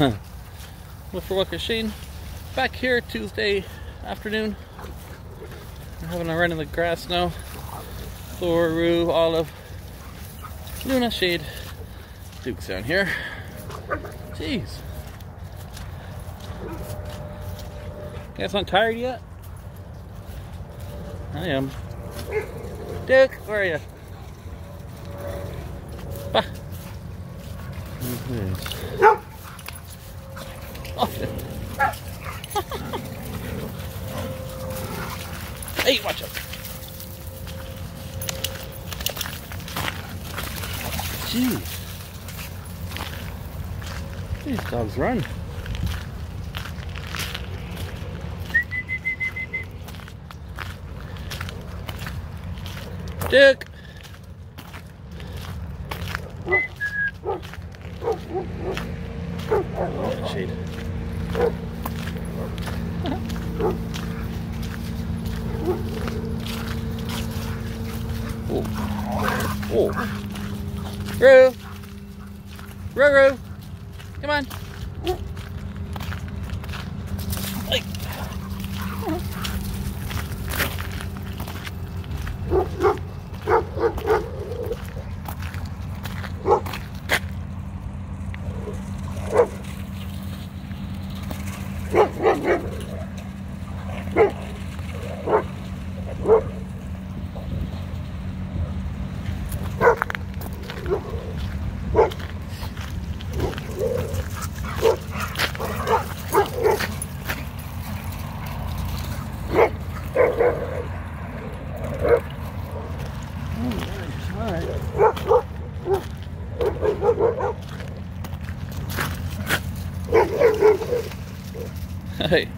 Woofer Walker Shane. Back here Tuesday afternoon. We're having a run in the grass now. Thor, Roux, Olive, Luna, Shade, Duke's down here. Jeez. Guys not tired yet? I am. Duke, where are you? Bah. Oh, hey, watch out. Jeez. These dogs run. Dick. Shade. Oh. Oh. Roux. Roux, Come on. Like. Hey.